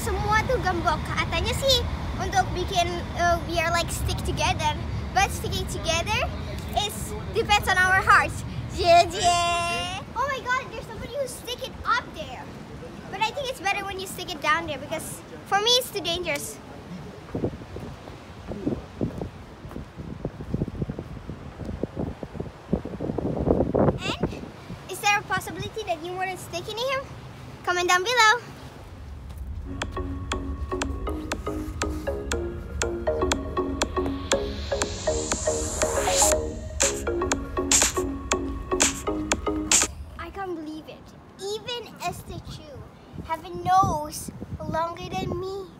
semua tuh gembok. Katanya sih untuk bikin uh, biar like stick together. But sticking together is depends on our hearts. Yeah. Oh my god, there's somebody sticking up there. But I think it's better when you stick it down there because for me it's too dangerous. And is there a possibility that you want to stick in him? Comment down below. I can't believe it. Even a statue have a nose longer than me.